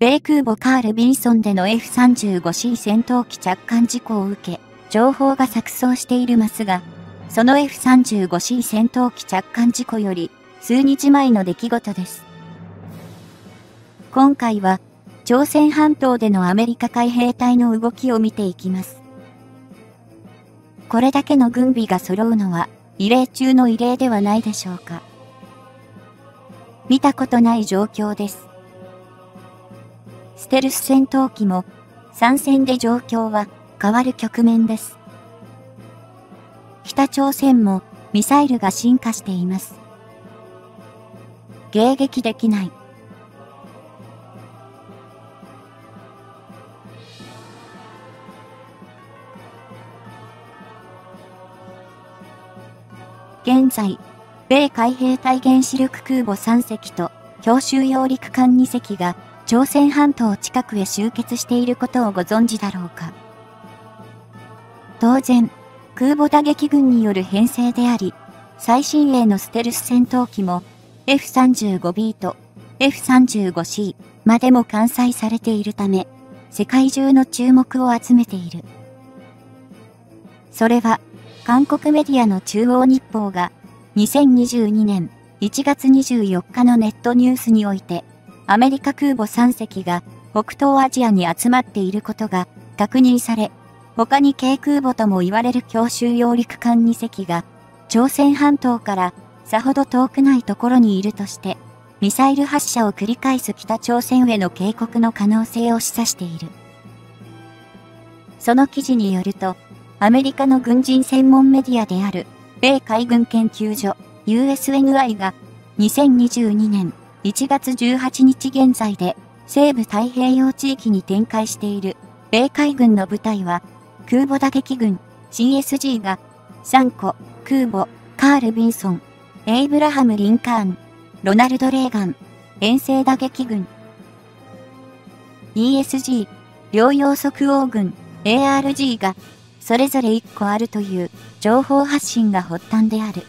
米空母カール・ビンソンでの F35C 戦闘機着艦事故を受け、情報が錯綜しているますが、その F35C 戦闘機着艦事故より数日前の出来事です。今回は、朝鮮半島でのアメリカ海兵隊の動きを見ていきます。これだけの軍備が揃うのは、異例中の異例ではないでしょうか。見たことない状況です。ステルス戦闘機も、参戦で状況は変わる局面です。北朝鮮もミサイルが進化しています。迎撃できない。現在、米海兵隊原子力空母3隻と強襲揚陸艦2隻が朝鮮半島近くへ集結していることをご存知だろうか。当然、空母打撃群による編成であり、最新鋭のステルス戦闘機も F35B と F35C までも完載されているため、世界中の注目を集めている。それは、韓国メディアの中央日報が、2022年1月24日のネットニュースにおいて、アメリカ空母3隻が北東アジアに集まっていることが確認され、他に軽空母とも言われる強襲揚陸艦2隻が、朝鮮半島からさほど遠くないところにいるとして、ミサイル発射を繰り返す北朝鮮への警告の可能性を示唆している。その記事によると、アメリカの軍人専門メディアである、米海軍研究所 USNI が、2022年1月18日現在で、西部太平洋地域に展開している、米海軍の部隊は、空母打撃軍 CSG が、3個、空母、カール・ビンソン、エイブラハム・リンカーン、ロナルド・レーガン、遠征打撃軍、ESG、両用即応軍、ARG が、それぞれ1個あるという情報発信が発端である。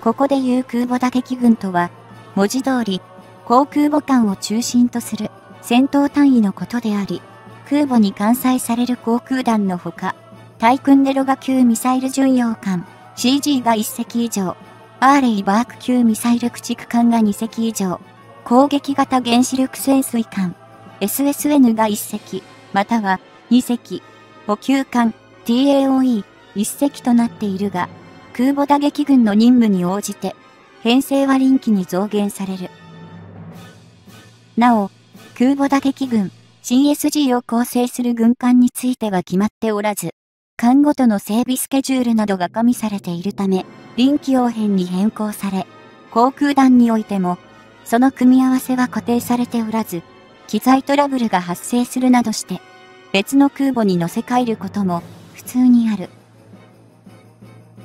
ここで言う空母打撃軍とは、文字通り、航空母艦を中心とする戦闘単位のことであり、空母に艦載される航空団のほか、対空ネロガ級ミサイル巡洋艦 CG が1隻以上、アーレイバーク級ミサイル駆逐艦が2隻以上、攻撃型原子力潜水艦 SSN が1隻、または2隻、補給艦 TAOE 一隻となっているが、空母打撃群の任務に応じて、編成は臨機に増減される。なお、空母打撃群 CSG を構成する軍艦については決まっておらず、艦ごとの整備スケジュールなどが加味されているため、臨機応変に変更され、航空団においても、その組み合わせは固定されておらず、機材トラブルが発生するなどして、別の空母に乗せ替えることも普通にある。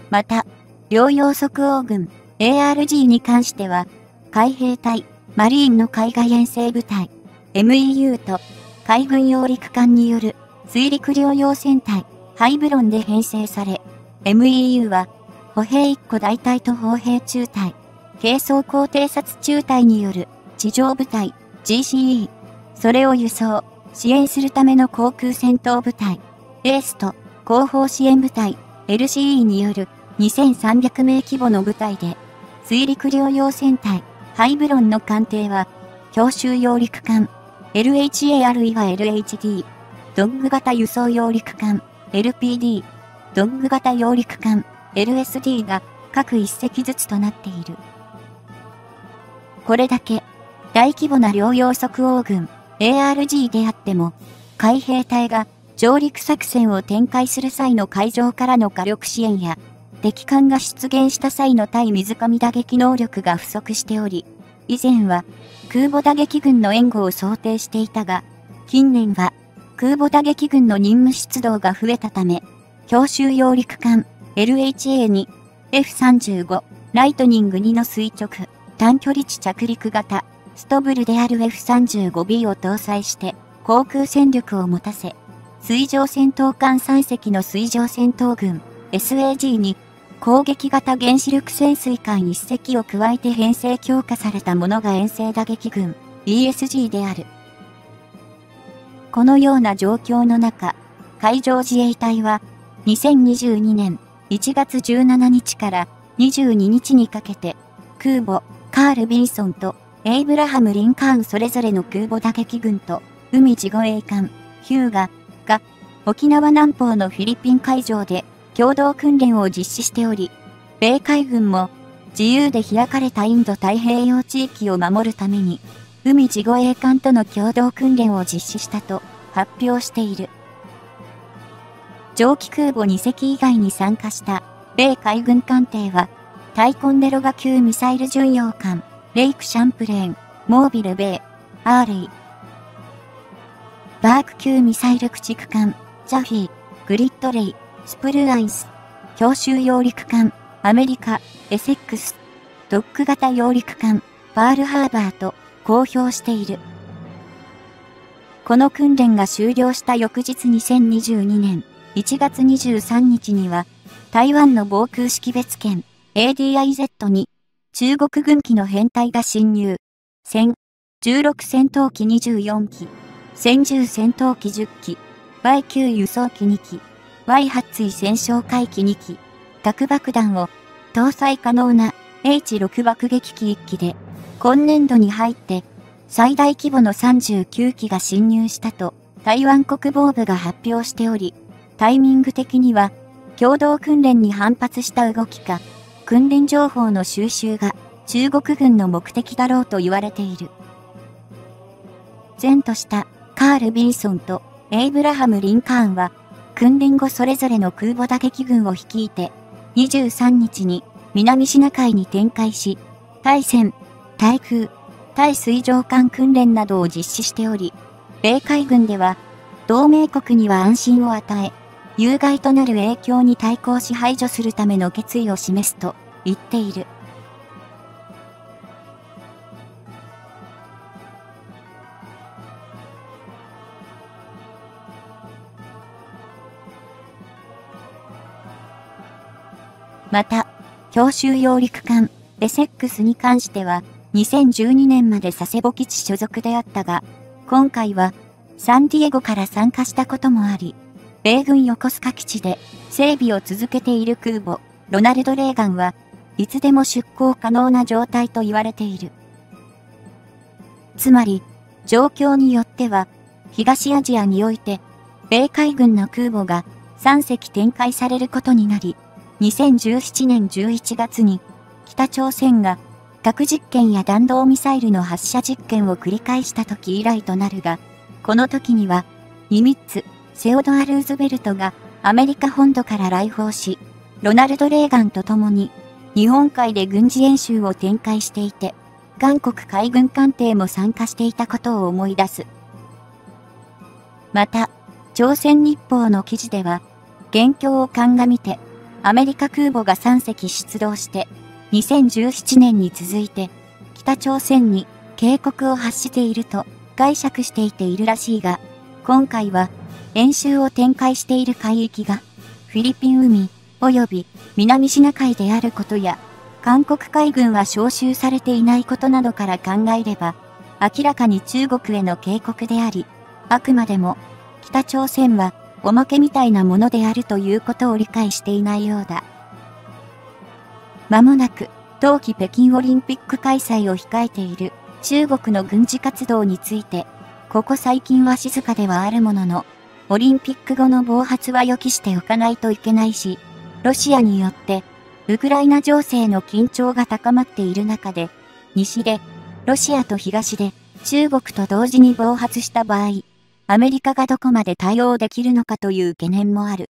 また、両用即応軍 ARG に関しては、海兵隊、マリーンの海外遠征部隊、MEU と海軍揚陸艦による水陸両用戦隊、ハイブロンで編成され、MEU は歩兵1個大隊と砲兵中隊、軽装甲偵察中隊による地上部隊、GCE、それを輸送、支援するための航空戦闘部隊、エースと後方支援部隊、LCE による2300名規模の部隊で、水陸両用戦隊、ハイブロンの艦艇は、強襲揚陸艦、LHA あるいは LHD、ドッグ型輸送揚陸艦、LPD、ドッグ型揚陸艦、LSD が各一隻ずつとなっている。これだけ、大規模な両用即応軍、ARG であっても、海兵隊が上陸作戦を展開する際の海上からの火力支援や、敵艦が出現した際の対水上打撃能力が不足しており、以前は空母打撃群の援護を想定していたが、近年は空母打撃群の任務出動が増えたため、強襲揚陸艦 LHA に F35 ライトニング2の垂直短距離地着陸型ストブルである F35B を搭載して航空戦力を持たせ、水上戦闘艦3隻の水上戦闘群 SAG に攻撃型原子力潜水艦1隻を加えて編成強化されたものが遠征打撃群 ESG である。このような状況の中、海上自衛隊は2022年1月17日から22日にかけて空母カール・ビンソンとエイブラハム・リンカーンそれぞれの空母打撃群と海自護衛艦ヒューガが沖縄南方のフィリピン海上で共同訓練を実施しており、米海軍も自由で開かれたインド太平洋地域を守るために海自護衛艦との共同訓練を実施したと発表している。蒸気空母2隻以外に参加した米海軍艦艇は、タイコンデロガ級ミサイル巡洋艦、レイク・シャンプレーン、モービル・ベイ、アーレイ。バーク級ミサイル駆逐艦、ジャフィー、グリッドレイ、スプルアイス、強襲揚陸艦、アメリカ、エセックス、ドック型揚陸艦、パールハーバーと。公表している。この訓練が終了した翌日2022年1月23日には、台湾の防空識別圏。ADIZ に。中国軍機の編隊が侵入。戦、16戦闘機24機、戦10戦闘機10機、Y9 輸送機2機、Y8 追戦勝回機2機、核爆弾を搭載可能な H6 爆撃機1機で、今年度に入って最大規模の39機が侵入したと台湾国防部が発表しており、タイミング的には共同訓練に反発した動きか、訓練情報の収集が中国軍の目的だろうと言われている。前としたカール・ビンソンとエイブラハム・リンカーンは、訓練後それぞれの空母打撃軍を率いて、23日に南シナ海に展開し、対戦、対空、対水上艦訓練などを実施しており、米海軍では、同盟国には安心を与え、有害となる影響に対抗し排除するための決意を示すと言っている。また、強襲揚陸艦、エセックスに関しては、2012年まで佐世保基地所属であったが、今回はサンディエゴから参加したこともあり、米軍横須賀基地で整備を続けている空母、ロナルド・レーガンはいつでも出港可能な状態と言われている。つまり、状況によっては、東アジアにおいて、米海軍の空母が3隻展開されることになり、2017年11月に北朝鮮が核実験や弾道ミサイルの発射実験を繰り返した時以来となるが、この時には、ニミッツ、セオドア・ルーズベルトがアメリカ本土から来訪し、ロナルド・レーガンと共に日本海で軍事演習を展開していて、韓国海軍艦艇も参加していたことを思い出す。また、朝鮮日報の記事では、元凶を鑑みて、アメリカ空母が3隻出動して2017年に続いて、北朝鮮に警告を発していると解釈していているらしいが、今回は演習を展開している海域がフィリピン海及び南シナ海であることや、韓国海軍は招集されていないことなどから考えれば、明らかに中国への警告であり、あくまでも北朝鮮はおまけみたいなものであるということを理解していないようだ。まもなく、冬季北京オリンピック開催を控えている中国の軍事活動について、ここ最近は静かではあるものの、オリンピック後の暴発は予期しておかないといけないし、ロシアによって、ウクライナ情勢の緊張が高まっている中で、西で、ロシアと東で、中国と同時に暴発した場合、アメリカがどこまで対応できるのかという懸念もある。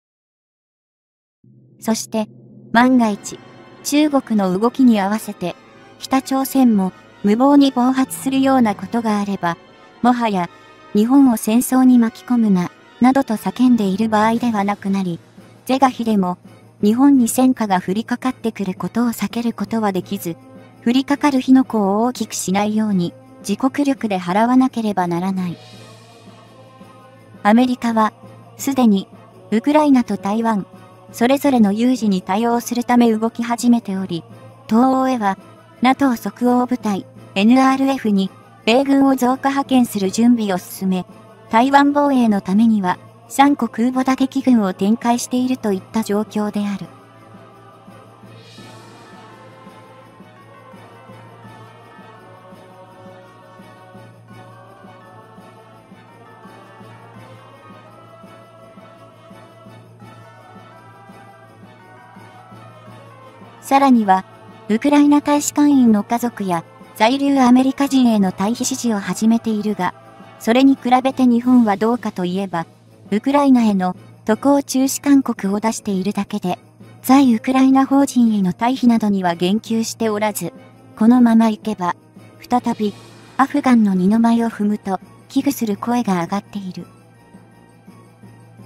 そして、万が一、中国の動きに合わせて、北朝鮮も無謀に暴発するようなことがあれば、もはや、日本を戦争に巻き込むな、などと叫んでいる場合ではなくなり、是が非でも、日本に戦火が降りかかってくることを避けることはできず、降りかかる火の粉を大きくしないように、自国力で払わなければならない。アメリカは、すでに、ウクライナと台湾、それぞれの有事に対応するため動き始めており、東欧へは、NATO 即応部隊、NRF に、米軍を増加派遣する準備を進め、台湾防衛のためには、3個空母打撃群を展開しているといった状況である。さらには、ウクライナ大使館員の家族や在留アメリカ人への退避指示を始めているが、それに比べて日本はどうかといえば、ウクライナへの渡航中止勧告を出しているだけで、在ウクライナ法人への退避などには言及しておらず、このままいけば、再びアフガンの二の舞を踏むと危惧する声が上がっている。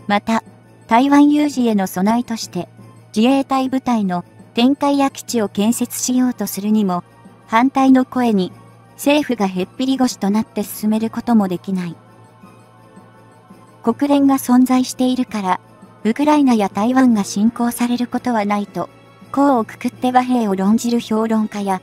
また、台湾有事への備えとして、自衛隊部隊の展開や基地を建設しようとするにも、反対の声に政府がへっぴり腰となって進めることもできない。国連が存在しているから、ウクライナや台湾が侵攻されることはないと、項をくくって和平を論じる評論家や、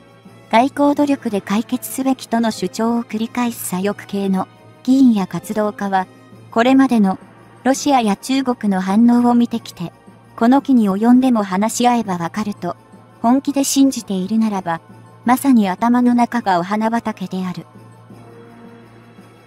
外交努力で解決すべきとの主張を繰り返す左翼系の議員や活動家は、これまでのロシアや中国の反応を見てきて、この木に及んでも話し合えばわかると、本気で信じているならば、まさに頭の中がお花畑である。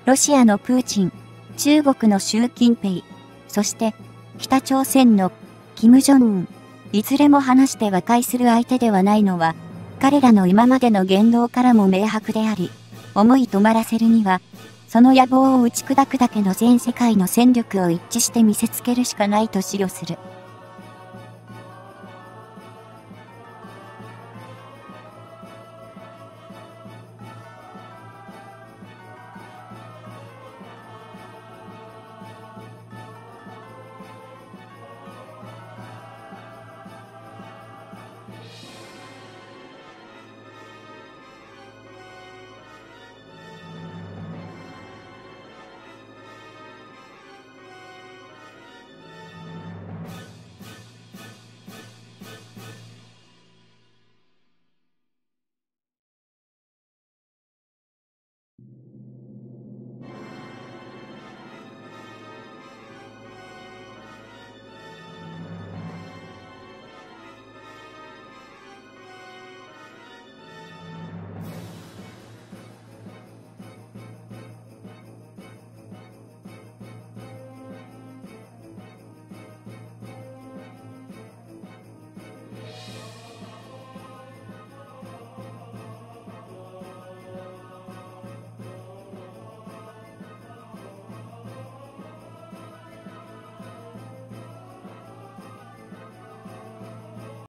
ロシアのプーチン、中国の習近平、そして北朝鮮の金正恩、いずれも話して和解する相手ではないのは、彼らの今までの言動からも明白であり、思い止まらせるには、その野望を打ち砕くだけの全世界の戦力を一致して見せつけるしかないと思慮する。